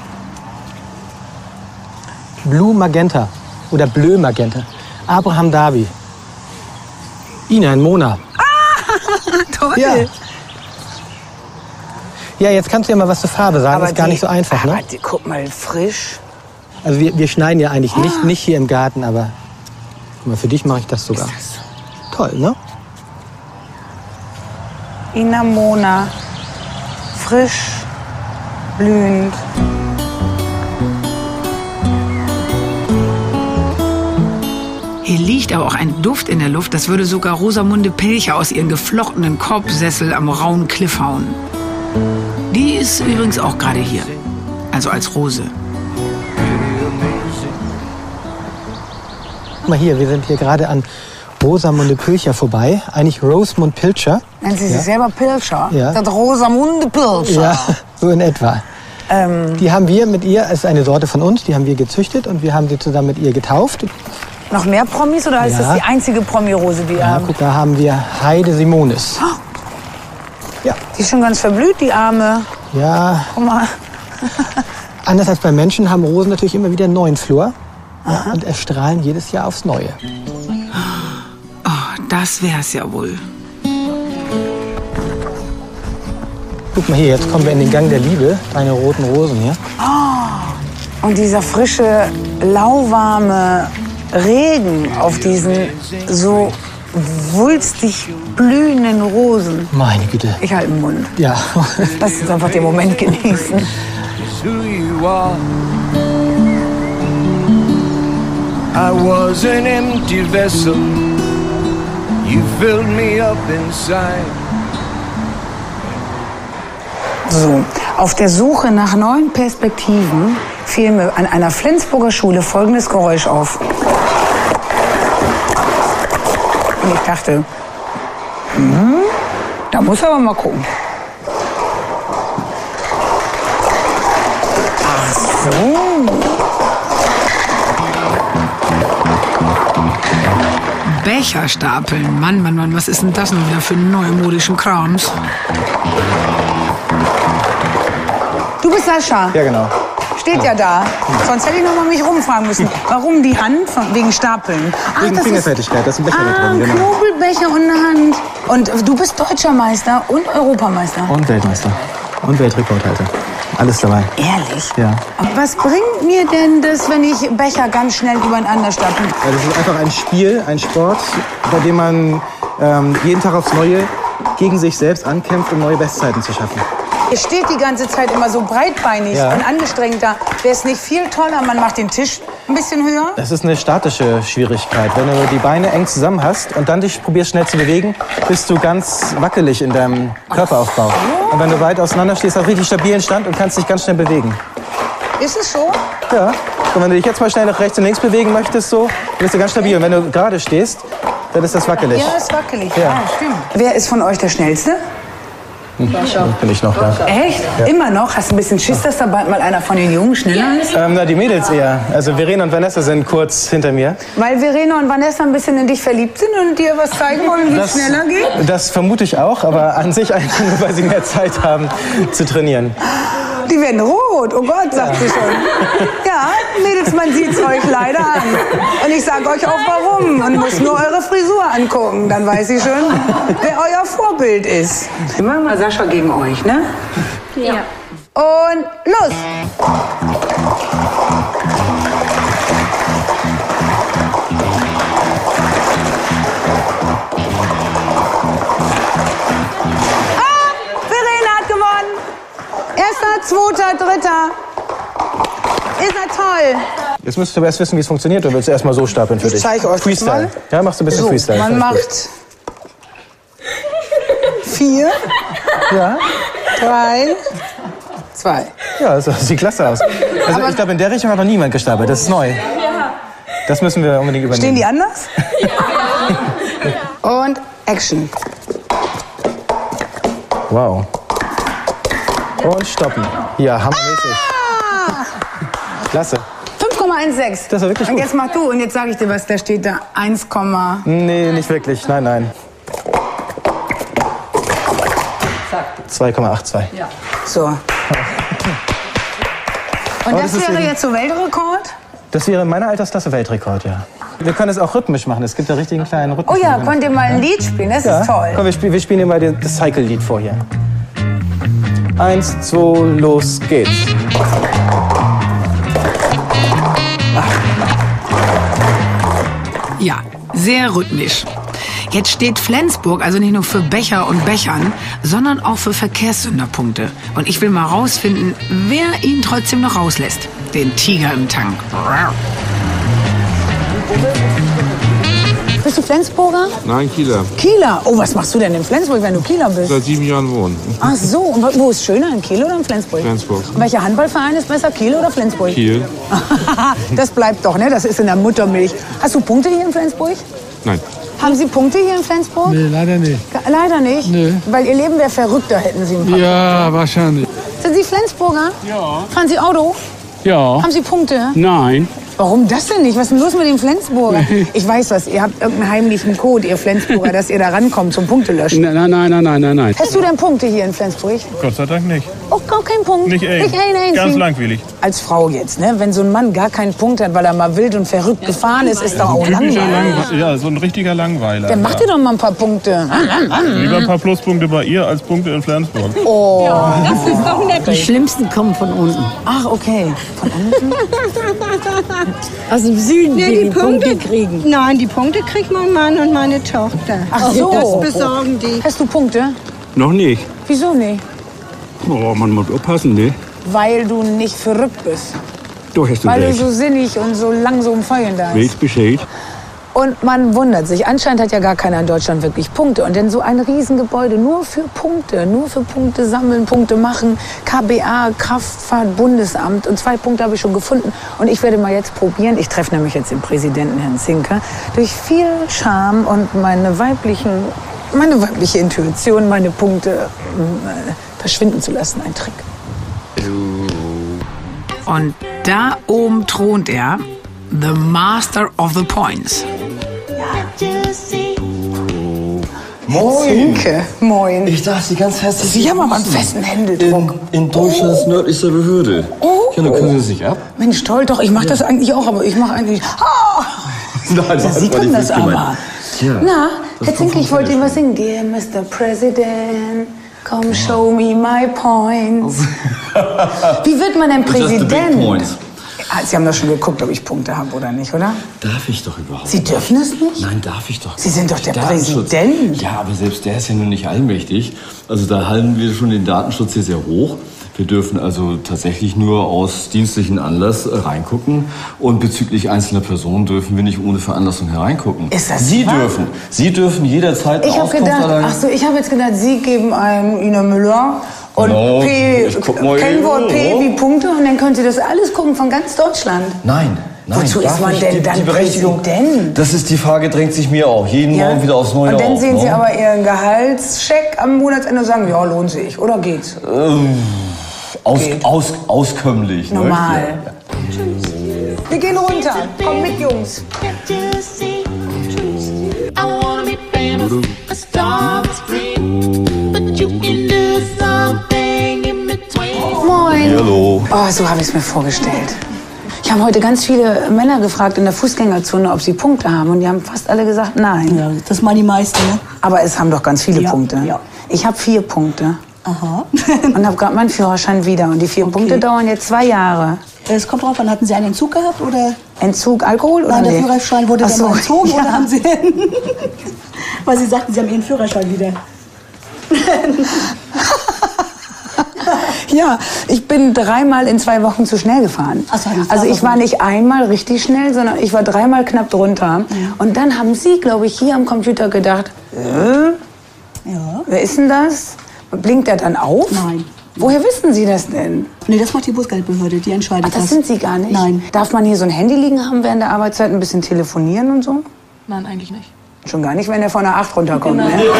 Blue Magenta oder Bleu Magenta. Abraham Darby. Ina in Mona. Toll. Ja. Ja, jetzt kannst du ja mal was zur Farbe sagen. Aber ist gar die- nicht so einfach, aber ne? die, guck mal, frisch. Also wir, wir schneiden ja eigentlich nicht, nicht hier im Garten, aber mal, für dich mache ich das sogar. Toll, ne? Ina Mona. Frisch, blühend. Hier liegt aber auch ein Duft in der Luft, das würde sogar Rosamunde Pilcher aus ihren geflochtenen Korbsessel am rauen Cliff hauen. Die ist übrigens auch gerade hier. Also als Rose. Guck mal hier, wir sind hier gerade an Rosamunde Pilcher vorbei. Eigentlich Rosamund Pilcher. Nennen Sie Ja. sich selber Pilcher? Ja. Das Rosamunde Pilcher. Ja, so in etwa. Die haben wir mit ihr, es ist eine Sorte von uns, die haben wir gezüchtet und wir haben sie zusammen mit ihr getauft. Noch mehr Promis oder ist Ja. das die einzige Promi-Rose, die ihr Ja, habt? guck, da haben wir Heide Simonis. Ja. Die ist schon ganz verblüht, die Arme. Ja, Guck mal. anders als bei Menschen haben Rosen natürlich immer wieder einen neuen Flor ja, und erstrahlen jedes Jahr aufs Neue. Oh, das wär's ja wohl. Guck mal hier, jetzt kommen wir in den Gang der Liebe, deine roten Rosen hier. Oh, und dieser frische, lauwarme Regen auf diesen so wulstig blühenden Rosen. Meine Güte. Ich halte den Mund. Ja. Lass uns einfach den Moment genießen. I was an empty vessel. You filled me up inside. So, auf der Suche nach neuen Perspektiven fiel mir an einer Flensburger Schule folgendes Geräusch auf. Und ich dachte, hm, da muss aber mal gucken. Ach so. Becher stapeln. Mann, Mann, Mann, was ist denn das nun wieder für neumodischen Krams? Du bist Sascha. Ja, genau. Steht ja da. Sonst hätte ich noch mal mich rumfragen müssen. Warum die Hand? Von, wegen Stapeln. Ach, Wegen das ist Fingerfertigkeit, das ist ein Becher ah, da ein drin. Genau. Knobelbecher und eine Hand. Und du bist Deutscher Meister und Europameister. Und Weltmeister. Und Weltrekordhalter. Alles dabei. Ehrlich? Ja. Was bringt mir denn das, wenn ich Becher ganz schnell übereinander stapel? Ja, das ist einfach ein Spiel, ein Sport, bei dem man ähm, jeden Tag aufs Neue gegen sich selbst ankämpft, um neue Bestzeiten zu schaffen. Ihr steht die ganze Zeit immer so breitbeinig Ja. und angestrengt da. Wäre es nicht viel toller, man macht den Tisch ein bisschen höher? Das ist eine statische Schwierigkeit. Wenn du die Beine eng zusammen hast und dann dich probierst schnell zu bewegen, bist du ganz wackelig in deinem Körperaufbau. Und wenn du weit auseinander stehst, hast du richtig stabilen Stand und kannst dich ganz schnell bewegen. Ist es so? Ja. Und wenn du dich jetzt mal schnell nach rechts und links bewegen möchtest, so, bist du ganz stabil. Und wenn du gerade stehst, Dann ist das wackelig. Ja, ist wackelig. Ja. Ja, stimmt. Wer ist von euch der Schnellste? Hm, Bin ich noch, ja. Echt? Ja. Immer noch? Hast du ein bisschen Schiss, dass da bald mal einer von den Jungen schneller ist? Ähm, na, die Mädels eher. Also Verena und Vanessa sind kurz hinter mir. Weil Verena und Vanessa ein bisschen in dich verliebt sind und dir was zeigen wollen, wie es schneller geht? das vermute ich auch, aber an sich einfach nur, weil sie mehr Zeit haben zu trainieren. Die werden rot. Oh Gott, sagt sie schon. Ja, Mädels, man sieht's euch leider an. Und ich sage euch auch warum und muss nur eure Frisur angucken. Dann weiß ich schon, wer euer Vorbild ist. Wir machen mal Sascha gegen euch, ne? Ja. Und los! Zweiter, dritter. Ist er toll. Jetzt müsstest du erst wissen, wie es funktioniert, oder willst du erstmal so stapeln für Ich dich? zeige euch das Freestyle. mal. Ja, machst du ein bisschen So, Freestyle. man ich macht vier. Ja? drei, zwei. Ja, das sieht klasse aus. Also ich glaube, in der Richtung hat noch niemand gestapelt. Das ist neu. Das müssen wir unbedingt übernehmen. Stehen die anders? Und Action. Wow. Und stoppen. Ja, hammermäßig. Klasse. 5,16. Das war wirklich Und gut. jetzt mach du und jetzt sage ich dir, was da steht da. 1, Nee, nicht wirklich. Nein, nein. 2,82. Ja. so. Und das das wäre jetzt so Weltrekord? Das wäre in meiner Altersklasse Weltrekord, ja. Wir können es auch rhythmisch machen. Es gibt da richtig einen kleinen Rhythmus. Oh ja, könnt ihr mal ein Lied spielen? Das ja. ist toll. Komm, wir, spielen, wir spielen hier mal das Cycle-Lied vor hier. Eins, zwei, los geht's. Ja, sehr rhythmisch. Jetzt steht Flensburg also nicht nur für Becher und Bechern, sondern auch für Verkehrssünderpunkte. Und ich will mal rausfinden, wer ihn trotzdem noch rauslässt. Den Tiger im Tank. Bist du Flensburger? Nein, Kieler. Kieler. Oh, was machst du denn in Flensburg, wenn du Kieler bist? Seit sieben Jahren wohnen. Ach so, und wo ist schöner, in Kiel oder in Flensburg? Flensburg. Und welcher Handballverein ist besser, Kiel oder Flensburg? Kiel. das bleibt doch, ne? Das ist in der Muttermilch. Hast du Punkte hier in Flensburg? Nein. Haben Sie Punkte hier in Flensburg? Nee, leider nicht. Leider nicht. Nee. Weil Ihr Leben wäre verrückter, hätten Sie ein paar Ja, wahrscheinlich. Punkte. Sind Sie Flensburger? Ja. Fahren Sie Auto? Ja. Haben Sie Punkte? Nein. Warum das denn nicht? Was ist denn los mit dem Flensburger? Ich weiß was, ihr habt irgendeinen heimlichen Code, ihr Flensburger, dass ihr da rankommt zum Punktelöschen. Nein, nein, nein, nein, nein, nein. Hast du denn Punkte hier in Flensburg? Gott sei Dank nicht. Oh, gar keinen Punkt. Nicht eng. Nicht einen einzigen. Ganz langweilig. Als Frau jetzt, ne? Wenn so ein Mann gar keinen Punkt hat, weil er mal wild und verrückt gefahren ist, ist doch auch langweilig. Langwe- Ja, so ein richtiger Langweiler. Dann macht ihr doch mal ein paar Punkte. Lieber ein paar Pluspunkte bei ihr als Punkte in Flensburg. Oh. Das ist doch nett. Die schlimmsten kommen von unten. Ach, okay. Von unten? Aus dem Süden, Nee, die, die die Punkte Punkte- kriegen. Nein, die Punkte kriegt mein Mann und meine Tochter. Ach so. Das besorgen die. Hast du Punkte? Noch nicht. Wieso nicht? Oh, man muss aufpassen, ne? Weil du nicht verrückt bist. Du hast du Weil du recht. so sinnig und so langsam feuern da Weiß Bescheid. Und man wundert sich, anscheinend hat ja gar keiner in Deutschland wirklich Punkte. Und denn so ein Riesengebäude nur für Punkte, nur für Punkte sammeln, Punkte machen, KBA, Kraftfahrtbundesamt. Und zwei Punkte habe ich schon gefunden. Und ich werde mal jetzt probieren, ich treffe nämlich jetzt den Präsidenten, Herrn Zinker, durch viel Charme und meine weiblichen, meine weibliche Intuition, meine Punkte äh, verschwinden zu lassen. Ein Trick. Und da oben thront er, the Master of the Points. Moin. Zinke, moin. Ich dachte Sie ganz herzlich. Sie haben aber einen festen Händedruck. In, in Deutschlands nördlichster Behörde. Oh. Ja, dann können Sie sich ab. Mensch, toll, doch, ich mache das eigentlich auch, aber ich mache eigentlich. Ah! Nein, Ja, Sie können das aber. Ja. Na, Das Herr Zinke, ich wollte. Ihnen was singen. Dear Mr. President, come show me my points. Wie wird man denn Präsident? Ah, Sie haben doch schon geguckt, ob ich Punkte habe oder nicht, oder? Darf ich doch überhaupt Sie dürfen es nicht? Nein, darf ich doch. Sie sind doch der. Präsident. Ja, aber selbst der ist ja nun nicht allmächtig. Also da halten wir schon den Datenschutz hier sehr hoch. Wir dürfen also tatsächlich nur aus dienstlichen Anlass äh, reingucken. Und bezüglich einzelner Personen dürfen wir nicht ohne Veranlassung hereingucken. Ist das Sie wahr? dürfen. Sie dürfen jederzeit Ich habe Auskunft gedacht, ach so, ich habe jetzt gedacht, Sie geben einem Ina Müller und Genau, P, Kennwort eben. P wie Punkte und dann können Sie das alles gucken von ganz Deutschland. Nein, Wozu ist man denn die, dann die Berechtigung? Präsident? Das ist die Frage, drängt sich mir auch jeden Ja? Morgen wieder aufs Neue Und dann auf. sehen Sie ne? aber Ihren Gehaltscheck am Monatsende und sagen, ja, lohnt sich. Oder geht's? Ähm, aus, aus, auskömmlich. Ne? Normal. Wir gehen runter. Komm mit, Jungs. Hallo. Oh, so habe ich es mir vorgestellt. Ich habe heute ganz viele Männer gefragt in der Fußgängerzone, ob sie Punkte haben. Und die haben fast alle gesagt, nein. Ja, das waren die meisten, ne? Aber es haben doch ganz viele Ja, Punkte. ja. Ich habe vier Punkte. Aha. und habe gerade meinen Führerschein wieder. Und die vier Punkte dauern jetzt zwei Jahre. Es kommt drauf an, hatten Sie einen Entzug gehabt oder? Entzug Alkohol oder Nein, der? Führerschein wurde Ach dann so, entzogen ja. oder haben Sie... Weil Sie sagten, Sie haben Ihren Führerschein wieder. Ja, ich bin dreimal in zwei Wochen zu schnell gefahren. So, also ich war nicht einmal richtig schnell, sondern ich war dreimal knapp drunter. Und dann haben Sie, glaube ich, hier am Computer gedacht, äh, Ja. wer ist denn das? Blinkt der dann auf? Nein. Woher wissen Sie das denn? Nee, das macht die Bußgeldbehörde, die entscheidet Ach, das sind Sie gar nicht? Nein. Darf man hier so ein Handy liegen haben während der Arbeitszeit, ein bisschen telefonieren und so? Nein, eigentlich nicht. Schon gar nicht, wenn er von der 8 runterkommt. Genau. Ne?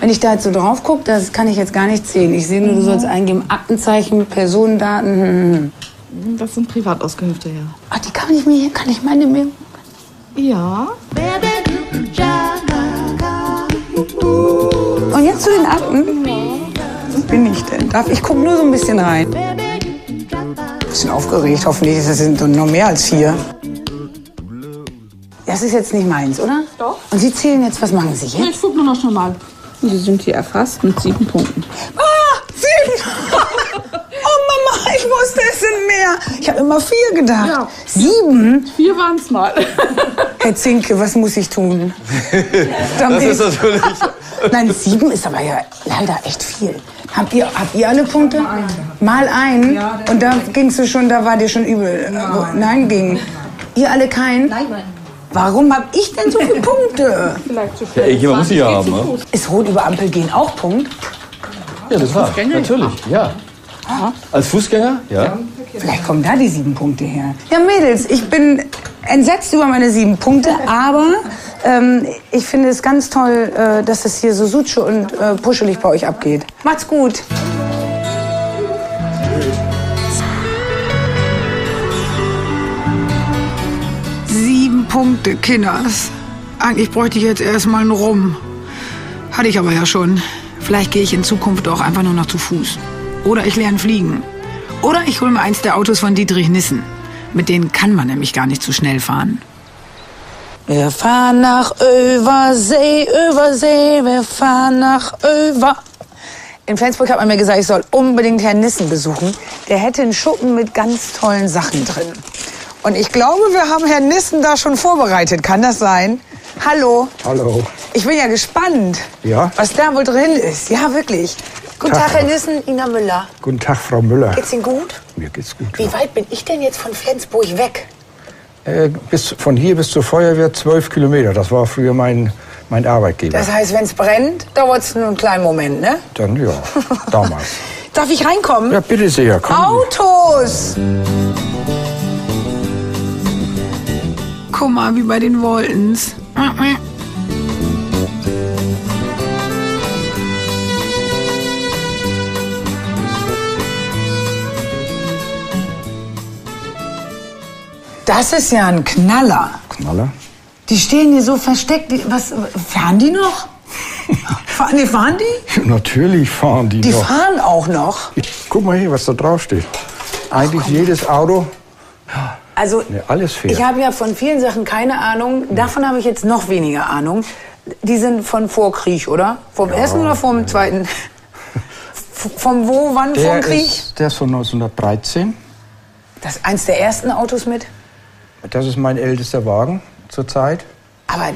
Wenn ich da jetzt so drauf gucke, das kann ich jetzt gar nicht sehen. Ich sehe nur, du sollst eingeben, Aktenzeichen, Personendaten. Hm, hm. Das sind Privatauskünfte, ja. Ach, die kann ich mir, kann ich meine mir. Ja. Und jetzt zu den Akten. Wo bin ich denn? Darf ich gucke nur so ein bisschen rein. Bisschen aufgeregt, hoffentlich es sind noch mehr als vier. Das ist jetzt nicht meins, oder? Doch. Und Sie zählen jetzt, was machen Sie jetzt? Ich gucke nur noch schon mal. Sie sind hier erfasst mit sieben Punkten. Ah, sieben! Oh Mama, ich wusste, es sind mehr. Ich habe immer vier gedacht. Ja. Sieben? Vier waren es mal. Herr Zinke, was muss ich tun? das ist natürlich. Nein, sieben ist aber ja leider echt viel. Habt ihr, habt ihr alle Punkte? Mal einen. Und da gingst du schon, da war dir schon übel. Nein, nein ging. Ihr alle keinen? Nein, nein. Warum hab ich denn so viele Punkte? Vielleicht zu Ja, irgendjemand muss sie ja haben, ne? Ist Rot über Ampel gehen auch Punkt? Ja, das war. Fußgänger? Natürlich, ja. Als Fußgänger? Ja. Vielleicht kommen da die sieben Punkte her. Ja, Mädels, ich bin entsetzt über meine sieben Punkte, aber ähm, ich finde es ganz toll, äh, dass es hier so sutsche und äh, puschelig bei euch abgeht. Macht's gut. Punkte, Kinders. Eigentlich bräuchte ich jetzt erstmal einen Rum. Hatte ich aber ja schon. Vielleicht gehe ich in Zukunft auch einfach nur noch zu Fuß. Oder ich lerne fliegen. Oder ich hole mir eins der Autos von Dietrich Nissen. Mit denen kann man nämlich gar nicht zu schnell fahren. Wir fahren nach Översee, Översee, wir fahren nach Över. In Flensburg hat man mir gesagt, ich soll unbedingt Herrn Nissen besuchen. Der hätte einen Schuppen mit ganz tollen Sachen drin. Und ich glaube, wir haben Herrn Nissen da schon vorbereitet. Kann das sein? Hallo, Hallo. ich bin ja gespannt, Ja, was da wohl drin ist. Ja, wirklich. Guten Tag. Tag, Herr Nissen, Ina Müller. guten Tag, Frau Müller. Geht's Ihnen gut? Mir geht's gut. Wie weit bin ich denn jetzt von Flensburg weg? Äh, bis, von hier bis zur Feuerwehr zwölf Kilometer. Das war früher mein, mein Arbeitgeber. Das heißt, wenn es brennt, dauert es nur einen kleinen Moment, ne? Dann ja, damals. Darf ich reinkommen? Ja, bitte sehr. Kommen Autos! Guck mal, wie bei den Woltens. Das ist ja ein Knaller. Knaller. Die stehen hier so versteckt. Die, was, fahren die noch? fahren, nee, fahren die? Ja, natürlich fahren die, Die noch. fahren auch noch. Guck mal hier, was da drauf steht. Eigentlich jedes Auto, Also, ne, alles fährt. ich habe ja von vielen Sachen keine Ahnung. Davon habe ich jetzt noch weniger Ahnung. Die sind von vor Krieg, oder? Vom ersten oder vom zweiten? V- Vom wo, wann, der, vom Krieg? ist, der ist von 1913. Das ist eins der ersten Autos mit. Das ist mein ältester Wagen zurzeit. Aber,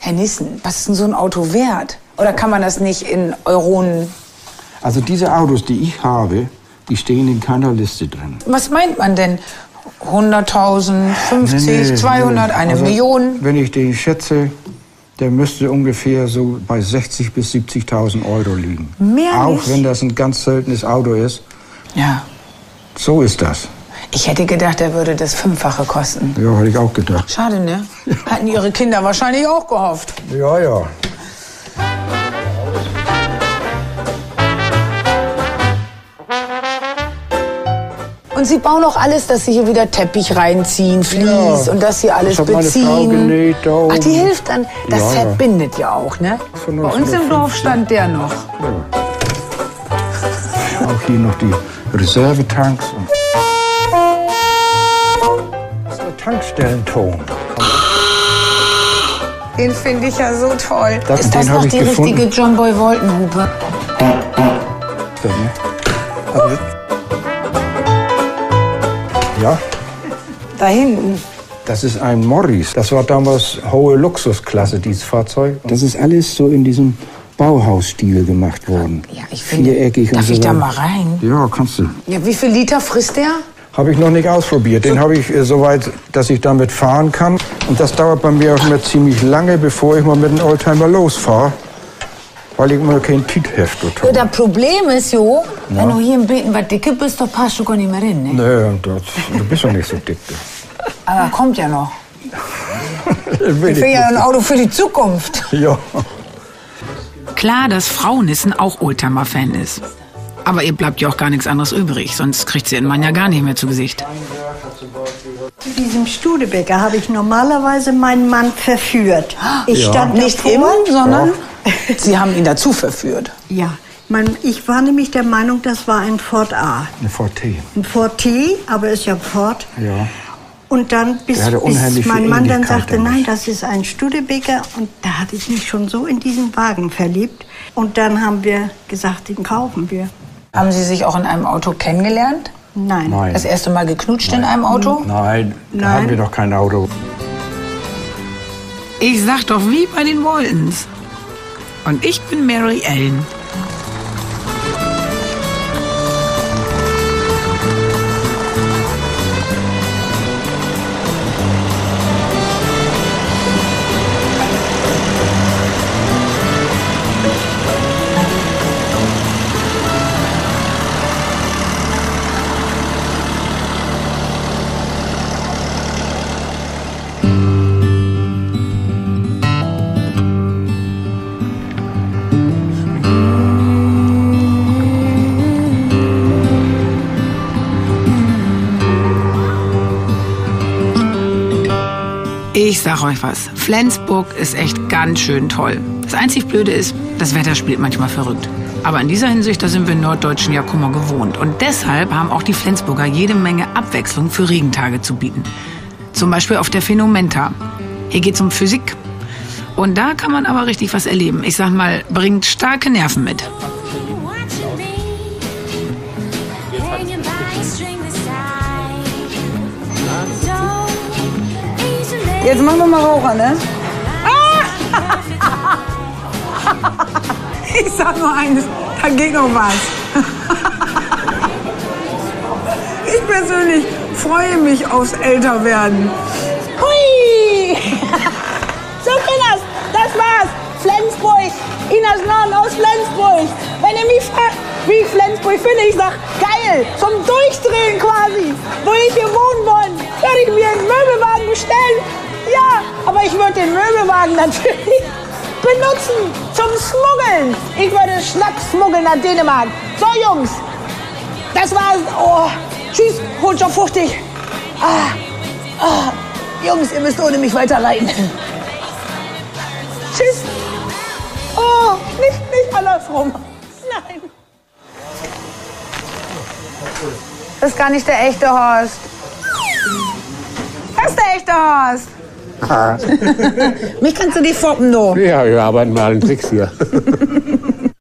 Herr Nissen, was ist denn so ein Auto wert? Oder kann man das nicht in Euronen? Also diese Autos, die ich habe, die stehen in keiner Liste drin. Was meint man denn? 100.000, 50, Nee, nee, 200, nee. eine Also, Million? Wenn ich den schätze, der müsste ungefähr so bei 60.000 bis 70.000 Euro liegen. Mehr Auch nicht? wenn das ein ganz seltenes Auto ist. Ja. So ist das. Ich hätte gedacht, er würde das Fünffache kosten. Ja, hätte ich auch gedacht. Schade, ne? Hatten Ihre Kinder wahrscheinlich auch gehofft. Ja, ja. Und Sie bauen auch alles, dass Sie hier wieder Teppich reinziehen, Vlies Ja. und dass Sie alles Das beziehen. Frau genäht da Ach, die hilft dann. Das Ja, ja. verbindet ja auch, ne? Bei uns im Dorf 1950. stand der noch. Auch hier noch die Reservetanks. und- Das ist der Tankstellenton. Den finde ich ja so toll. Das- Ist das noch die gefunden. richtige John Boy Walton Hupe? Also, ja, Da hinten. das ist ein Morris. Das war damals hohe Luxusklasse, dieses Fahrzeug. Das ist alles so in diesem Bauhausstil gemacht worden. Ja, ich finde- Viereckig und Darf so ich da mal rein? Ja, kannst du. Ja, wie viel Liter frisst der? Habe ich noch nicht ausprobiert. Den habe ich äh, so weit, dass ich damit fahren kann. Und das dauert bei mir auch immer ziemlich lange, bevor ich mal mit dem Oldtimer losfahre. Weil ich immer kein Tietheft habe. Ja, das Problem ist, Jo, wenn du hier im Beten was dicke bist, dann passt du gar nicht mehr hin, ne? Nee, und das, du bist doch nicht so dick. Aber kommt ja noch. Ich will ja ein. Auto für die Zukunft. Ja. Klar, dass Frau Nissen auch Oldtimer-Fan ist. Aber ihr bleibt ja auch gar nichts anderes übrig, sonst kriegt sie ihren Mann ja gar nicht mehr zu Gesicht. Zu diesem Studebecker habe ich normalerweise meinen Mann verführt. Ich Ja. stand Nicht davor. immer, sondern Sie haben ihn dazu verführt. Ja, mein, ich war nämlich der Meinung, das war ein Ford A. Eine VT. Ein Ford T, aber ist ja Ford. Ja. Und dann, bis, bis mein Mann dann sagte, nein, das ist ein Studebeker. Und da hatte ich mich schon so in diesen Wagen verliebt. Und dann haben wir gesagt, den kaufen wir. Haben Sie sich auch in einem Auto kennengelernt? Nein. Nein. Das erste Mal geknutscht in einem Auto? Nein, da Nein. haben wir doch kein Auto. Ich sag doch wie bei den Waltons. Und ich bin Mary Ellen. Sag euch was. Flensburg ist echt ganz schön toll. Das einzig Blöde ist, das Wetter spielt manchmal verrückt. Aber in dieser Hinsicht, da sind wir Norddeutschen ja Kummer gewohnt. Und deshalb haben auch die Flensburger jede Menge Abwechslung für Regentage zu bieten. Zum Beispiel auf der Phänomenta. Hier geht's um Physik. Und da kann man aber richtig was erleben. Ich sag mal, bringt starke Nerven mit. Jetzt machen wir mal Raucher, ne? Ich sag nur eines, da geht noch was. Ich persönlich freue mich aufs Älterwerden. Hui! So, Kinders, das war's. Flensburg. Inas Norden aus Flensburg. Wenn ihr mich fragt, wie ich Flensburg finde, ich sag, geil, zum Durchdrehen quasi. Wo ich hier wohnen wollen, würde ich mir einen Möbelwagen bestellen. Ja, aber ich würde den Möbelwagen natürlich benutzen zum Schmuggeln. Ich würde Schnack schmuggeln nach Dänemark. So, Jungs, das war's. Oh, tschüss, holt schon 50. Ah, ah, Jungs, ihr müsst ohne mich weiterreiten. Tschüss. Oh, nicht, nicht andersrum. Nein. Das ist gar nicht der echte Horst. Das ist der echte Horst. Mich kannst du die foppen, du. Ja, wir arbeiten mal an Tricks hier.